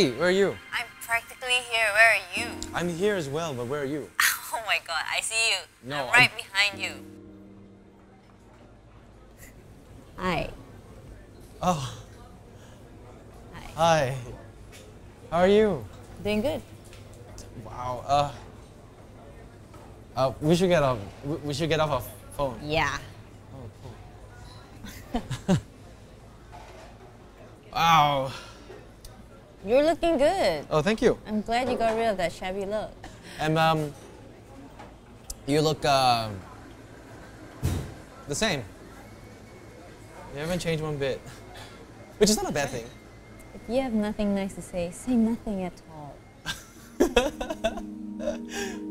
Hey, where are you? I'm practically here. Where are you? I'm here as well, but where are you? Oh my god, I see you. No, I'm right behind you. Hi. Oh, Hi. hi. How are you? Doing good. Wow. Uh. Uh, we should get off. We we should get off our phone. Yeah. Oh, cool. wow. You're looking good. Oh, thank you. I'm glad you got rid of that shabby look. And um, you look uh, the same. You haven't changed one bit, which is not a bad thing. If you have nothing nice to say, say nothing at all.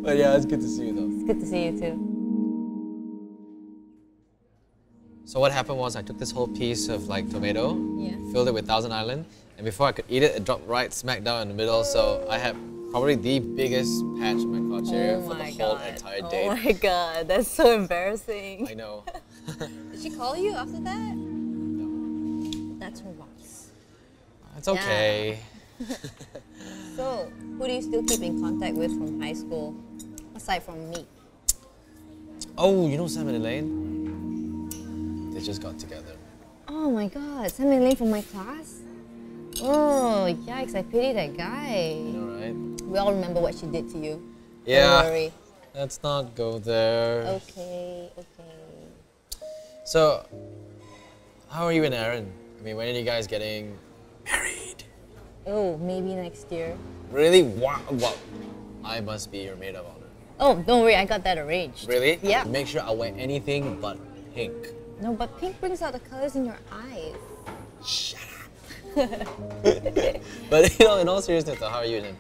But yeah, it's good to see you though. It's good to see you too. So what happened was I took this whole piece of like tomato, Yeah. filled it with Thousand Island, and before I could eat it, it dropped right smack down in the middle. So I had probably the biggest patch in my crotch area for the whole entire oh day. oh my god, that's so embarrassing. I know. Did she call you after that? No. That's her boss. It's okay. So, who do you still keep in contact with from high school, aside from me? Oh, you know Sam and Elaine? They just got together. Oh my god, Sam and Elaine from my class? Oh, yikes, I pity that guy. You know, right? We all remember what she did to you. Yeah. Don't worry. Let's not go there. Okay, okay. So, how are you and Aaron? I mean, when are you guys getting married? Oh, maybe next year. Really? Wow. Wow. I must be your maid of honor. Oh, don't worry, I got that arranged. Really? Yeah. Make sure I wear anything but pink. No, but pink brings out the colors in your eyes. Shut up. but you know, in all seriousness, how are you him?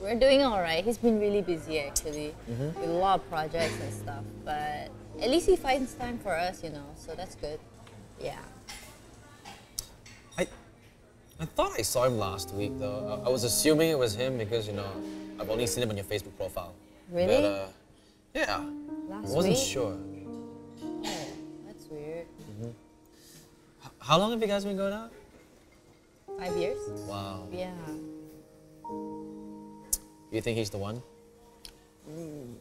We're doing all right. He's been really busy actually, with a lot of projects and stuff. But at least he finds time for us, you know. So that's good. Yeah. I, I thought I saw him last week though. I, I was assuming it was him because you know I've only seen him on your Facebook profile. Really? But, uh, yeah. Last I wasn't week? sure. Oh, that's weird. H- How long have you guys been going out? Five years? Wow. Yeah. You think he's the one? Mm.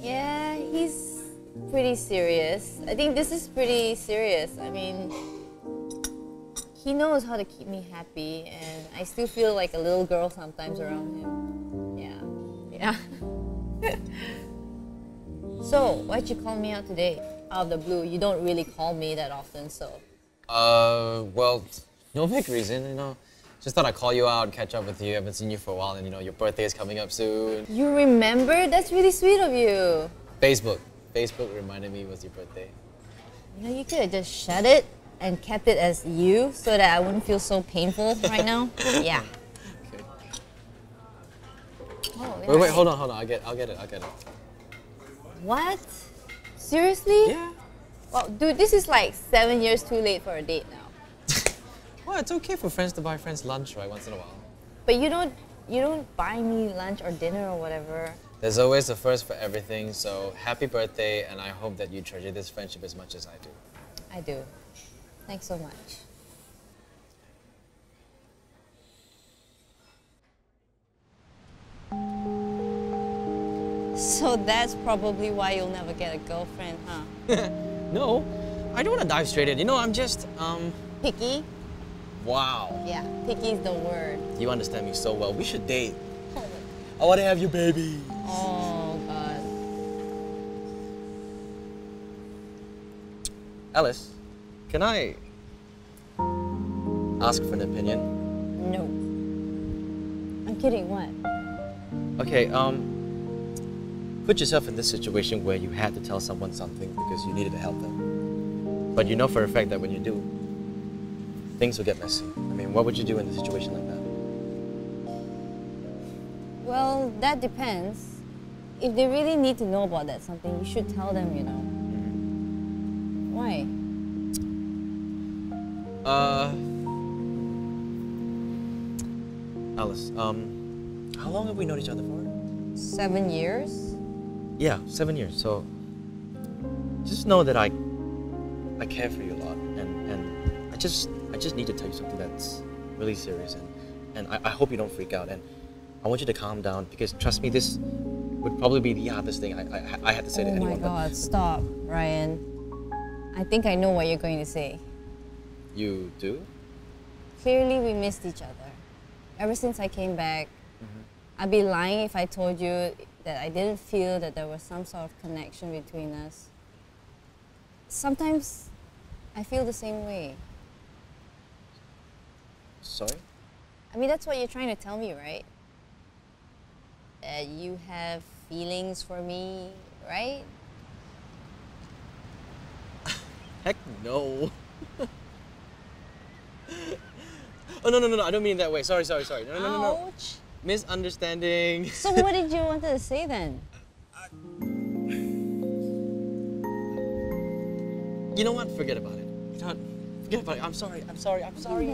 Yeah, he's pretty serious. I think this is pretty serious. I mean, he knows how to keep me happy, and I still feel like a little girl sometimes around him. Yeah. Yeah. so, why'd you call me out today? Out of the blue. You don't really call me that often, so. Uh, well, no big reason, you know. Just thought I'd call you out, catch up with you. I haven't seen you for a while, and you know your birthday is coming up soon. You remember? That's really sweet of you. Facebook, Facebook reminded me it was your birthday. You know, you could have just shut it and kept it as you so that I wouldn't feel so painful right now. Yeah. Okay. Oh, Wait, wait, hold on, hold on. I'll get, I'll get it, I'll get it. What? Seriously? Yeah. Well, dude, this is like seven years too late for a date now. Well, it's okay for friends to buy friends lunch, right, once in a while. But you don't, you don't buy me lunch or dinner or whatever. There's always a first for everything, so happy birthday, and I hope that you treasure this friendship as much as I do. I do. Thanks so much. So that's probably why you'll never get a girlfriend, huh? No, I don't want to dive straight in. You know, I'm just, um, Picky? wow. Yeah, picky is the word. You understand me so well. We should date. I want to have you, baby. Oh, God. Alice, can I ask for an opinion? No. I'm kidding, what? Okay, um, put yourself in this situation where you had to tell someone something because you needed to help them. But you know for a fact that when you do, things will get messy. I mean, what would you do in a situation like that? Well, that depends. If they really need to know about that something, you should tell them, you know. Why? Uh, Alice, um, how long have we known each other for? Seven years? Yeah, seven years. So just know that I I care for you a lot, and and I just I just need to tell you something that's really serious, and and I, I hope you don't freak out. And I want you to calm down because trust me, this would probably be the hardest thing I I, I had to say to anyone. Oh my anyone. but god, stop, Ryan. I think I know what you're going to say. You do? Clearly, we missed each other. Ever since I came back, mm-hmm. I'd be lying if I told you that I didn't feel that there was some sort of connection between us. Sometimes I feel the same way. Sorry. I mean, that's what you're trying to tell me, right? That you have feelings for me, right? Heck no. oh no no no no! I don't mean it that way. Sorry sorry sorry. No no no no. no. Ouch. Misunderstanding. So what did you want to say then? You know what? Forget about it. Forget about it. I'm sorry. I'm sorry. I'm sorry.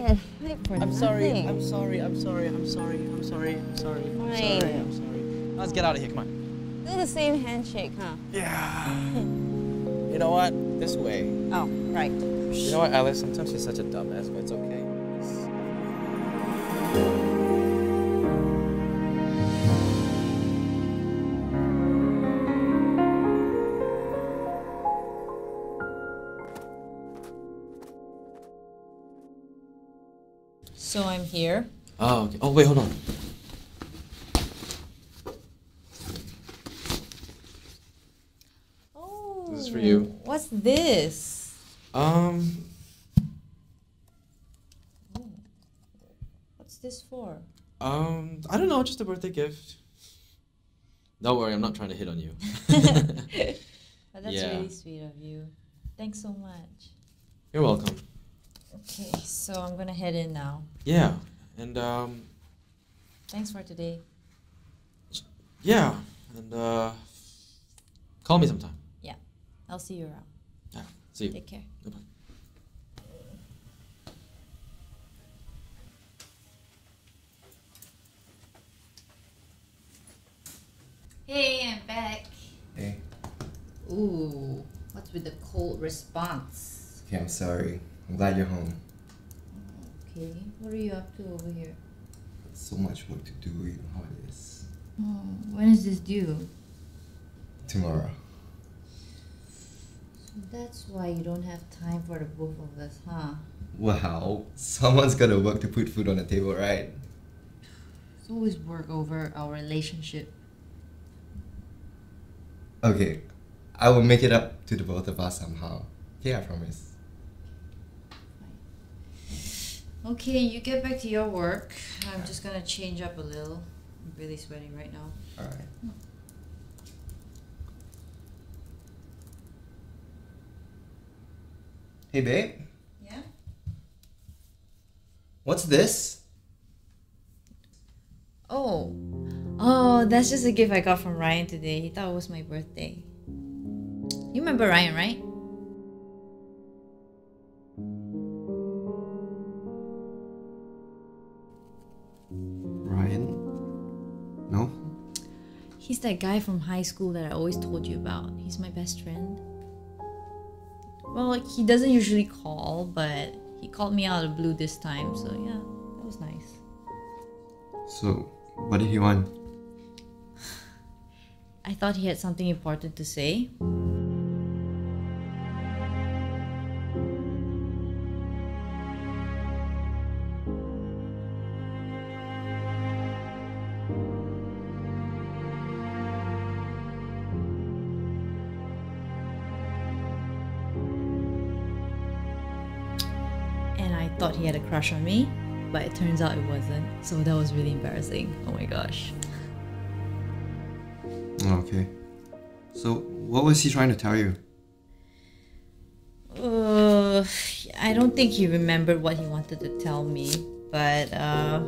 Fight for I'm sorry. I'm sorry. I'm sorry. I'm sorry. I'm sorry. I'm sorry. I'm sorry. I'm sorry. Let's get out of here. Come on. Do the same handshake, huh? Yeah. You know what? This way. Oh, right. You know what, Alice? Sometimes you're such a dumbass, but it's okay. So I'm here. Oh, okay. Oh, wait, hold on. Oh. This is for you. What's this? Um, What's this for? um, I don't know. Just a birthday gift. Don't worry, I'm not trying to hit on you. Oh, that's Yeah. really sweet of you. Thanks so much. You're welcome. Okay, so I'm gonna head in now. Yeah, and um, Thanks for today. yeah, and uh, call me sometime. Yeah, I'll see you around. Yeah, see you. Take care. Goodbye. Hey, I'm back. Hey, Ooh, what's with the cold response? okay, I'm sorry. I'm glad you're home. Okay, what are you up to over here? So much work to do, know how it is. Oh, when is this due? Tomorrow. So that's why you don't have time for the both of us, huh? Wow, someone's gotta work to put food on the table, right? It's always work over our relationship. Okay, I will make it up to the both of us somehow. Okay, I promise. Okay, you get back to your work. I'm just gonna change up a little. I'm really sweating right now. Alright. Hey, babe, Yeah? what's this? Oh. Oh, that's just a gift I got from Ryan today. He thought it was my birthday. You remember Ryan, right? He's that guy from high school that I always told you about. He's my best friend. Well, like, he doesn't usually call, but he called me out of blue this time, so yeah, that was nice. So, what did he want? I thought he had something important to say. I thought he had a crush on me, but it turns out it wasn't. So that was really embarrassing. Oh my gosh. Okay. So, what was he trying to tell you? Uh, I don't think he remembered what he wanted to tell me, but uh,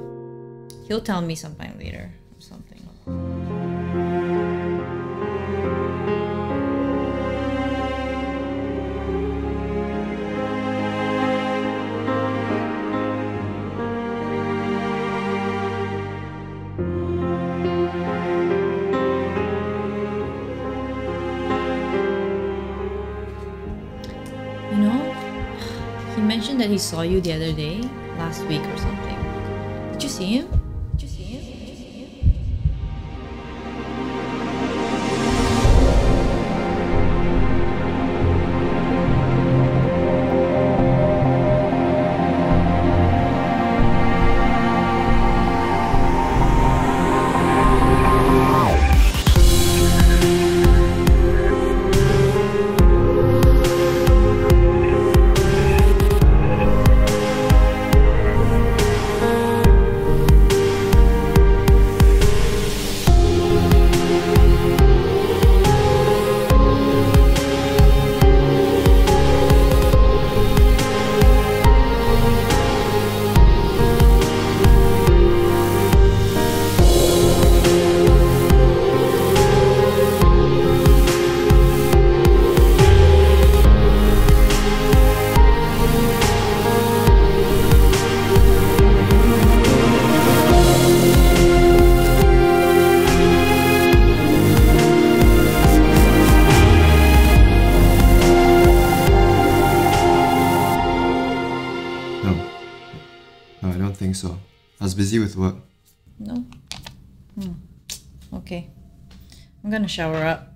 he'll tell me sometime later or something. he saw you the other day, last week or something. Did you see him? Busy with work. No? Hmm. Okay. I'm gonna shower up.